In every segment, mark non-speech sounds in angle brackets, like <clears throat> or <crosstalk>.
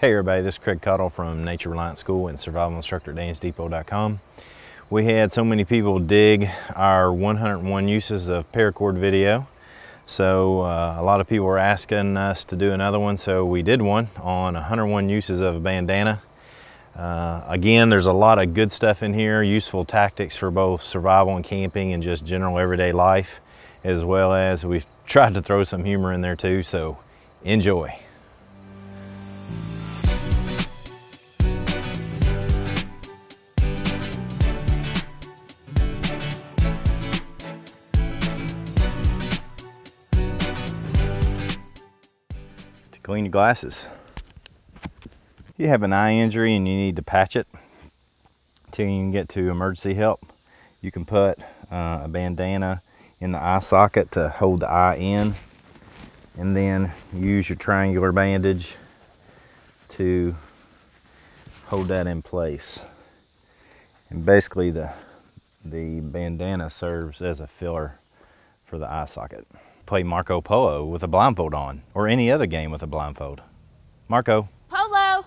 Hey everybody, this is Craig Caudill from Nature Reliance School and Survival Instructor at DansDepot.com. We had so many people dig our 101 uses of paracord video. So uh, a lot of people were asking us to do another one, so we did one on 101 uses of a bandana. Uh, again, there's a lot of good stuff in here, useful tactics for both survival and camping and just general everyday life, as well as we've tried to throw some humor in there too, so enjoy. Clean your glasses. If you have an eye injury and you need to patch it until you can get to emergency help, you can put uh, a bandana in the eye socket to hold the eye in and then use your triangular bandage to hold that in place. And basically the, the bandana serves as a filler for the eye socket play Marco Polo with a blindfold on, or any other game with a blindfold. Marco. Polo.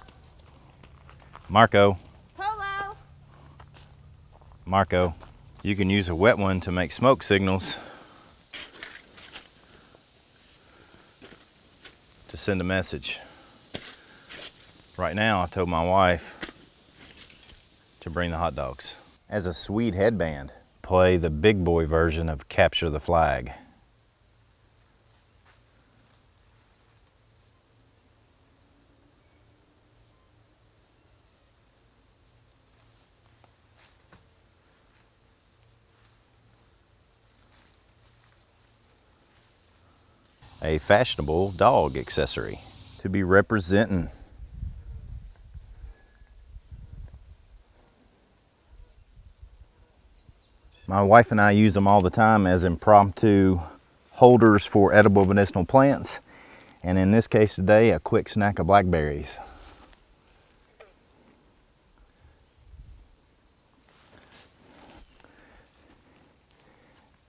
Marco. Polo. Marco. You can use a wet one to make smoke signals to send a message. Right now, I told my wife to bring the hot dogs. As a sweet headband, play the big boy version of Capture the Flag. A fashionable dog accessory to be representing. My wife and I use them all the time as impromptu holders for edible medicinal plants. And in this case today, a quick snack of blackberries.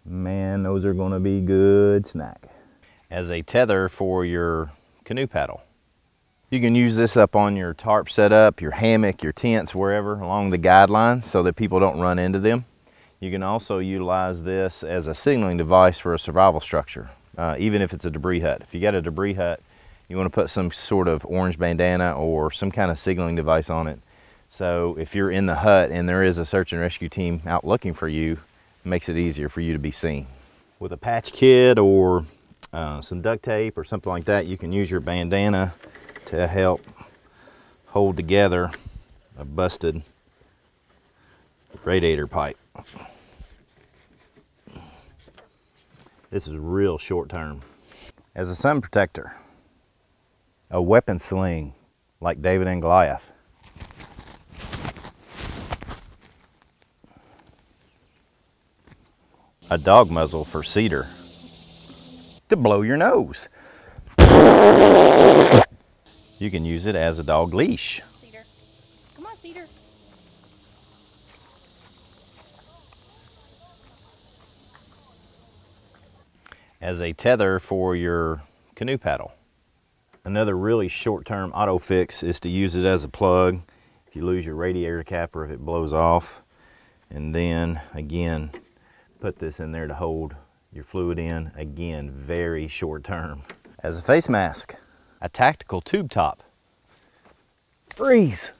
Man, those are gonna be good snack as a tether for your canoe paddle. You can use this up on your tarp setup, your hammock, your tents, wherever along the guidelines so that people don't run into them. You can also utilize this as a signaling device for a survival structure, uh, even if it's a debris hut. If you got a debris hut, you want to put some sort of orange bandana or some kind of signaling device on it. So if you're in the hut and there is a search and rescue team out looking for you, it makes it easier for you to be seen. With a patch kit or uh, some duct tape or something like that, you can use your bandana to help hold together a busted radiator pipe. This is real short term. As a sun protector, a weapon sling like David and Goliath. A dog muzzle for cedar to blow your nose. You can use it as a dog leash. Cedar. Come on, Cedar. As a tether for your canoe paddle. Another really short-term auto fix is to use it as a plug if you lose your radiator cap or if it blows off. And then again, put this in there to hold your fluid in, again, very short term. As a face mask, a tactical tube top. Freeze!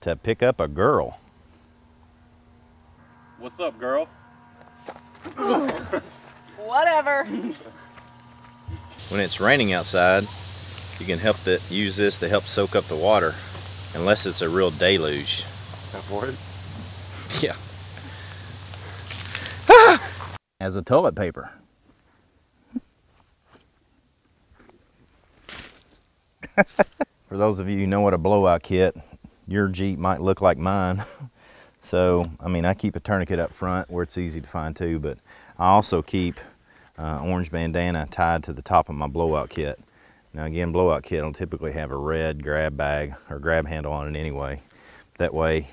To pick up a girl. What's up, girl? <laughs> Whatever. When it's raining outside, you can help the, use this to help soak up the water, unless it's a real deluge. Avoid. <laughs> Yeah as a toilet paper. <laughs> For those of you who know what a blowout kit, your Jeep might look like mine. <laughs> so, I mean, I keep a tourniquet up front where it's easy to find too, but I also keep uh, orange bandana tied to the top of my blowout kit. Now again, blowout kit will typically have a red grab bag or grab handle on it anyway. That way,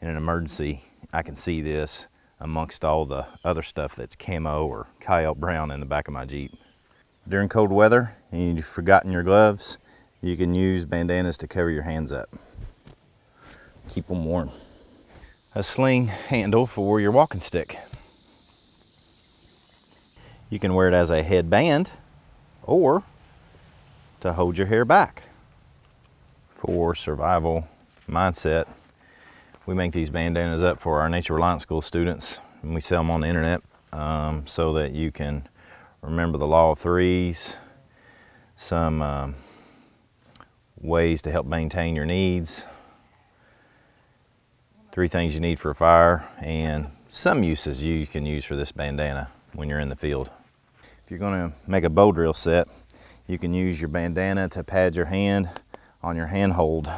in an emergency, I can see this amongst all the other stuff that's camo or coyote brown in the back of my Jeep. During cold weather and you've forgotten your gloves, You can use bandanas to cover your hands up. Keep them warm. A sling handle for your walking stick. You can wear it as a headband or to hold your hair back. For survival mindset, we make these bandanas up for our Nature Reliance School students and we sell them on the internet um, so that you can remember the law of threes, some um, ways to help maintain your needs, three things you need for a fire, and some uses you can use for this bandana when you're in the field. If you're going to make a bow drill set, you can use your bandana to pad your hand on your handhold.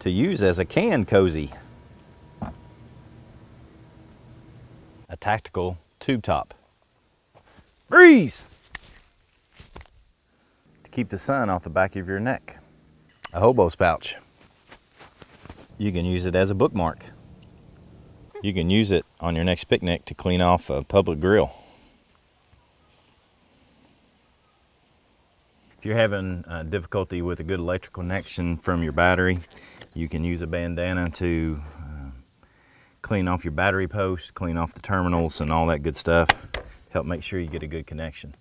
To use as a can cozy. A tactical tube top. Breeze! To keep the sun off the back of your neck. A hobo's pouch. You can use it as a bookmark. You can use it on your next picnic to clean off a public grill. If you're having uh, difficulty with a good electrical connection from your battery, you can use a bandana to uh, clean off your battery post, clean off the terminals and all that good stuff. Help make sure you get a good connection.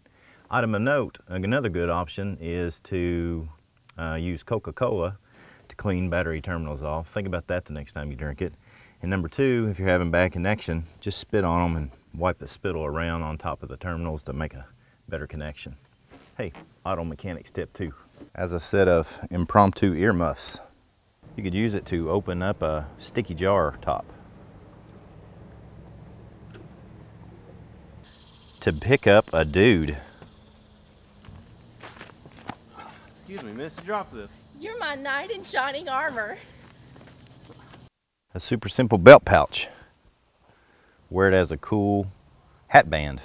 Item of note, another good option is to uh, use Coca-Cola to clean battery terminals off. Think about that the next time you drink it. And number two, if you're having bad connection, just spit on them and wipe the spittle around on top of the terminals to make a better connection. Hey, auto mechanics tip two. As a set of impromptu earmuffs, you could use it to open up a sticky jar top. To pick up a dude. Excuse me, miss, drop this. You're my knight in shining armor. a super simple belt pouch. Wear it as a cool hat band.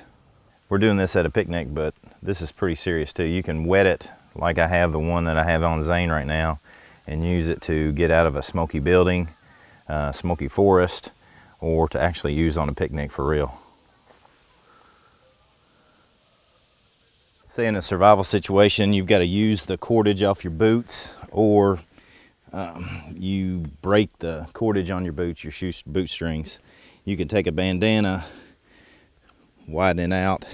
We're doing this at a picnic, but this is pretty serious too. You can wet it like I have the one that I have on Zane right now and use it to get out of a smoky building, uh, smoky forest, or to actually use on a picnic for real. Say in a survival situation, you've got to use the cordage off your boots or um, you break the cordage on your boots, your shoe boot strings, you can take a bandana, widen it out,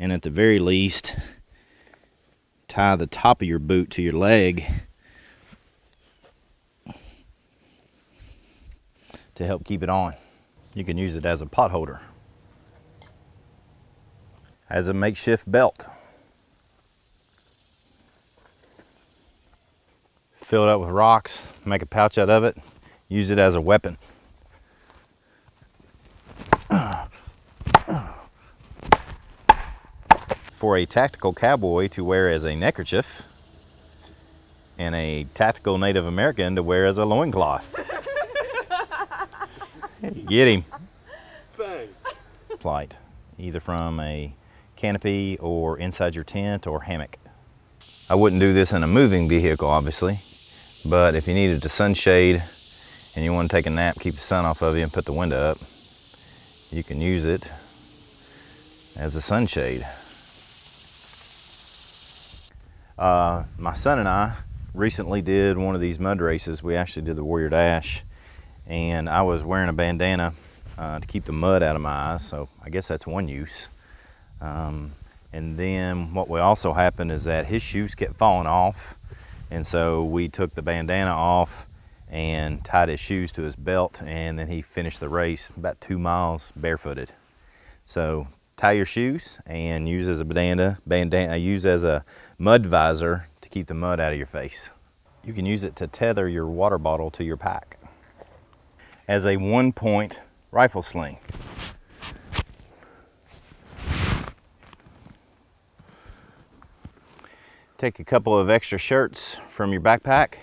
and at the very least, tie the top of your boot to your leg to help keep it on. You can use it as a pot holder, as a makeshift belt. fill it up with rocks, make a pouch out of it, use it as a weapon. <clears throat> For a tactical cowboy to wear as a neckerchief, and a tactical Native American to wear as a loincloth. <laughs> Get him. Bang. Flight, either from a canopy or inside your tent or hammock. I wouldn't do this in a moving vehicle, obviously. But if you needed a sunshade and you want to take a nap, keep the sun off of you and put the window up, you can use it as a sunshade. Uh, my son and I recently did one of these mud races. We actually did the Warrior Dash and I was wearing a bandana uh, to keep the mud out of my eyes. So I guess that's one use. Um, and then what will also happen is that his shoes kept falling off and so we took the bandana off and tied his shoes to his belt, and then he finished the race about two miles barefooted. So tie your shoes and use as a bandana, bandana use as a mud visor to keep the mud out of your face. You can use it to tether your water bottle to your pack as a one point rifle sling. Take a couple of extra shirts from your backpack,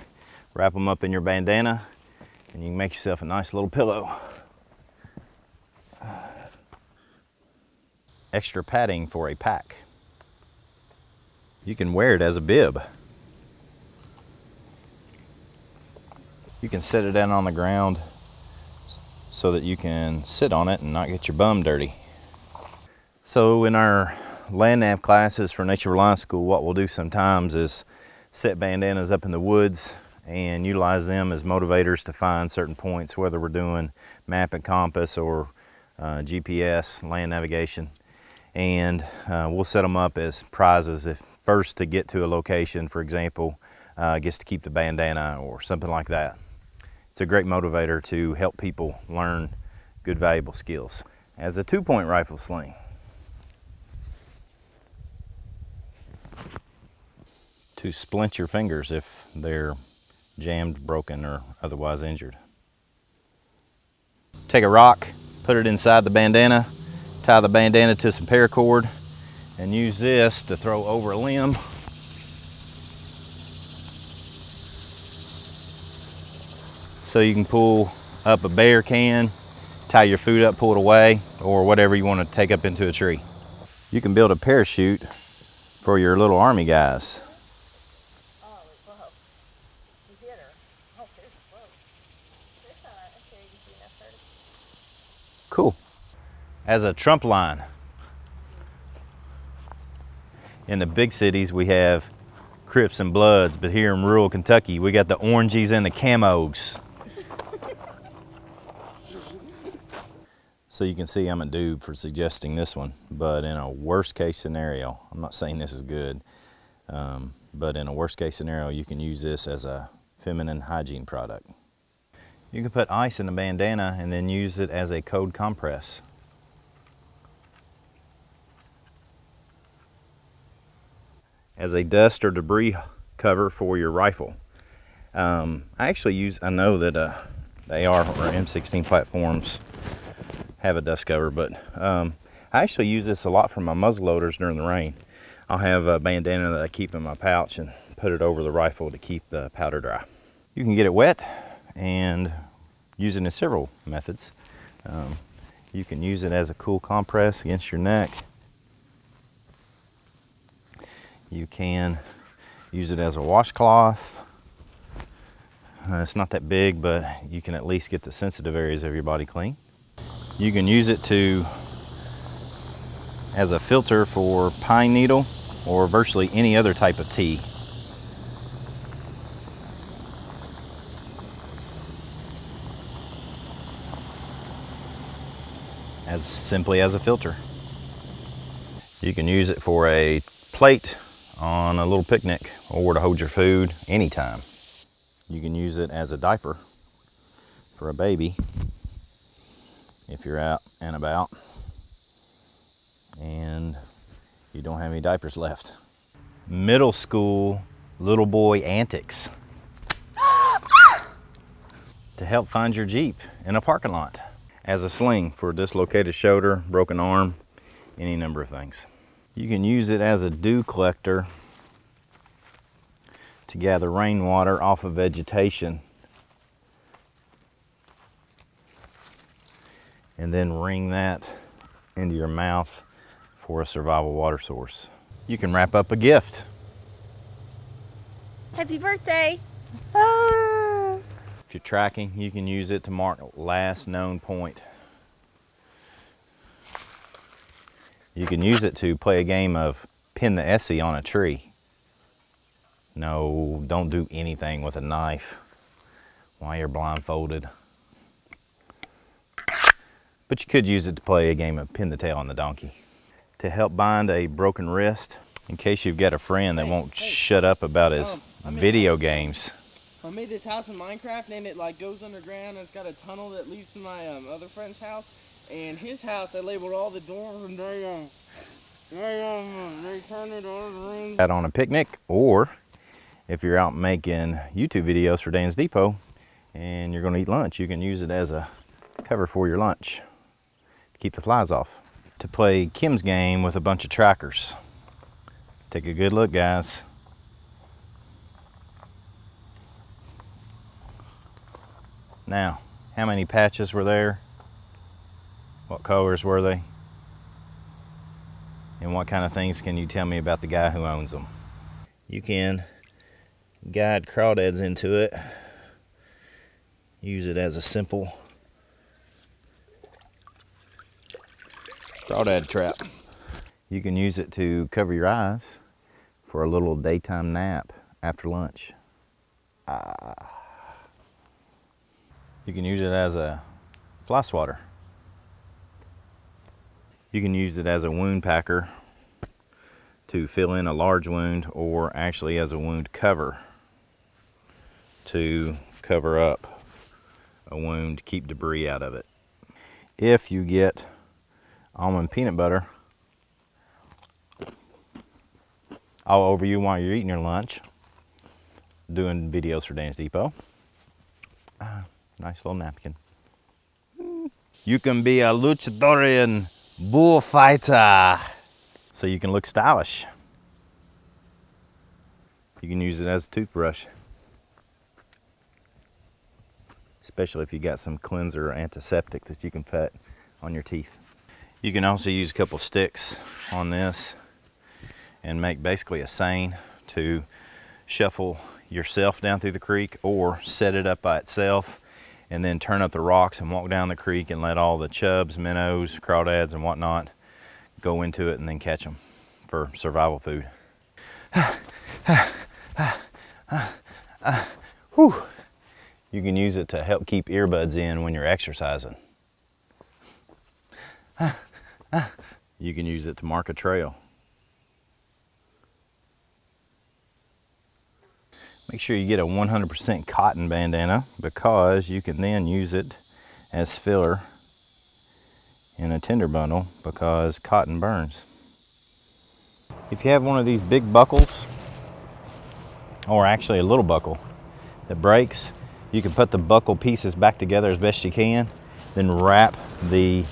wrap them up in your bandana, and you can make yourself a nice little pillow. Extra padding for a pack. You can wear it as a bib. You can set it down on the ground so that you can sit on it and not get your bum dirty. So in our land nav classes for Nature Reliance School, what we'll do sometimes is set bandanas up in the woods and utilize them as motivators to find certain points, whether we're doing map and compass or uh, GPS, land navigation. And uh, we'll set them up as prizes if first to get to a location, for example, uh, gets to keep the bandana or something like that. It's a great motivator to help people learn good valuable skills. As a two-point rifle sling, to splint your fingers if they're jammed, broken, or otherwise injured. Take a rock, put it inside the bandana, tie the bandana to some paracord, and use this to throw over a limb. So you can pull up a bear can, tie your food up, pull it away, or whatever you want to take up into a tree. You can build a parachute for your little army guys. Cool. As a tump line, in the big cities we have Crips and Bloods, but here in rural Kentucky we got the orangies and the camos. So you can see I'm a dude for suggesting this one, but in a worst case scenario, I'm not saying this is good, um, but in a worst case scenario, you can use this as a feminine hygiene product. You can put ice in a bandana and then use it as a cold compress. As a dust or debris cover for your rifle. Um, I actually use, I know that uh, the AR or M16 platforms have a dust cover, but um, I actually use this a lot for my muzzle loaders during the rain. I'll have a bandana that I keep in my pouch and put it over the rifle to keep the powder dry. You can get it wet and use it in several methods. Um, you can use it as a cool compress against your neck. You can use it as a washcloth. Uh, it's not that big, but you can at least get the sensitive areas of your body clean. You can use it to as a filter for pine needle or virtually any other type of tea. As simply as a filter. You can use it for a plate on a little picnic or to hold your food anytime. You can use it as a diaper for a baby if you're out and about and you don't have any diapers left. Middle school little boy antics to help find your Jeep in a parking lot as a sling for a dislocated shoulder, broken arm, any number of things. You can use it as a dew collector to gather rainwater off of vegetation and then wring that into your mouth for a survival water source. You can wrap up a gift. Happy birthday. Ah. If you're tracking, you can use it to mark last known point. You can use it to play a game of pin the Essie on a tree. No, don't do anything with a knife while you're blindfolded. But you could use it to play a game of pin the tail on the donkey. To help bind a broken wrist, in case you've got a friend that Hey, won't hey. shut up about his Um, video games. I made this house in Minecraft and it like goes underground and it's got a tunnel that leads to my um, other friend's house. And his house, I labeled all the doors and they um, they um, they turned it all the rooms. out on a picnic or if you're out making YouTube videos for Dan's Depot and you're going to eat lunch, you can use it as a cover for your lunch to keep the flies off. To play Kim's game with a bunch of trackers. Take a good look, guys. Now, how many patches were there? What colors were they? And what kind of things can you tell me about the guy who owns them? You can guide crawdads into it. Use it as a simple crawdad trap. You can use it to cover your eyes for a little daytime nap after lunch. Ah. You can use it as a fly swatter. You can use it as a wound packer to fill in a large wound or actually as a wound cover to cover up a wound, keep debris out of it. If you get almond peanut butter all over you while you're eating your lunch, doing videos for Dan's Depot. Ah, nice little napkin. You can be a luchadorian bullfighter. So you can look stylish. You can use it as a toothbrush. Especially if you got some cleanser or antiseptic that you can put on your teeth. You can also use a couple sticks on this and make basically a seine to shuffle yourself down through the creek or set it up by itself and then turn up the rocks and walk down the creek and let all the chubs, minnows, crawdads and whatnot go into it and then catch them for survival food. You can use it to help keep earbuds in when you're exercising. You can use it to mark a trail. Make sure you get a 100% cotton bandana because you can then use it as filler in a tinder bundle because cotton burns. If you have one of these big buckles, or actually a little buckle that breaks, you can put the buckle pieces back together as best you can, then wrap the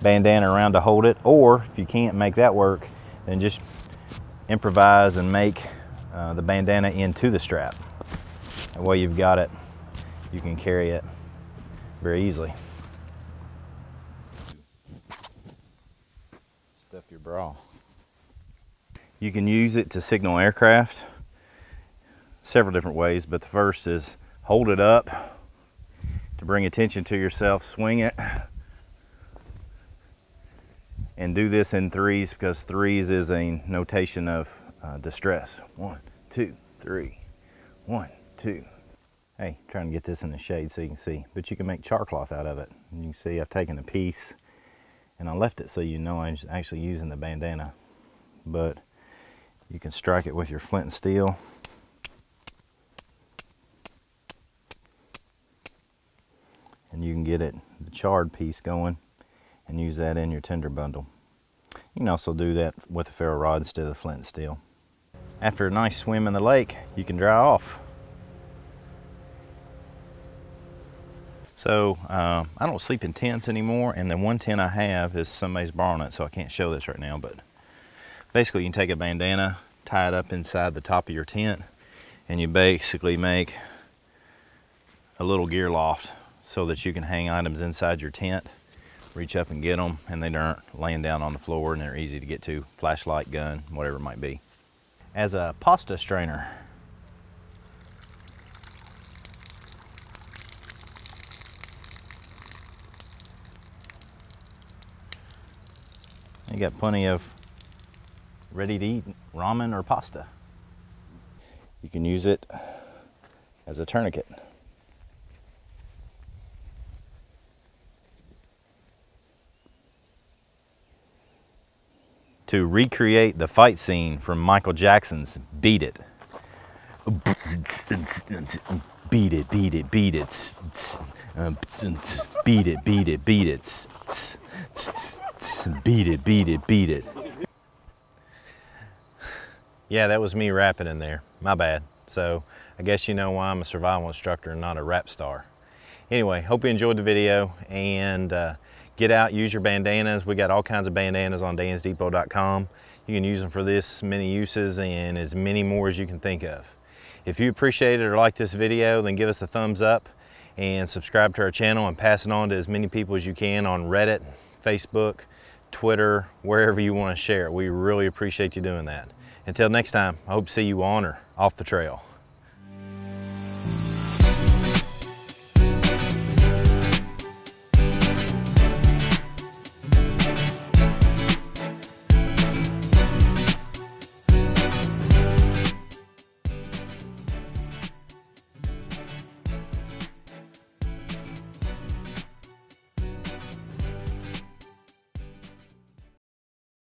bandana around to hold it, or if you can't make that work, then just improvise and make uh, the bandana into the strap. That way you've got it, you can carry it very easily. Stuff your bra. You can use it to signal aircraft several different ways, but the first is hold it up to bring attention to yourself, swing it, and do this in threes because threes is a notation of uh, distress. One, two, three. One, two. Hey, trying to get this in the shade so you can see, but you can make char cloth out of it. And you can see I've taken a piece and I left it so you know I'm actually using the bandana. But you can strike it with your flint and steel. And you can get it, the charred piece going and use that in your tinder bundle. You can also do that with a ferro rod instead of the flint and steel. After a nice swim in the lake, you can dry off. So uh, I don't sleep in tents anymore, and the one tent I have is somebody's it, so I can't show this right now. But basically, you can take a bandana, tie it up inside the top of your tent, and you basically make a little gear loft so that you can hang items inside your tent reach up and get them and they aren't laying down on the floor and they're easy to get to flashlight gun whatever it might be as a pasta strainer. You got plenty of ready to eat ramen or pasta. You can use it as a tourniquet to recreate the fight scene from Michael Jackson's Beat It. Beat it, beat it, beat it. Beat it, beat it, beat it. Beat it, beat it, beat it. Yeah, that was me rapping in there. My bad. So I guess you know why I'm a survival instructor and not a rap star. Anyway, hope you enjoyed the video and uh, get out, use your bandanas. We got all kinds of bandanas on dansdepot.com. You can use them for this many uses and as many more as you can think of. If you appreciate it or like this video, then give us a thumbs up and subscribe to our channel and pass it on to as many people as you can on Reddit, Facebook, Twitter, wherever you want to share it. We really appreciate you doing that. Until next time, I hope to see you on or off the trail.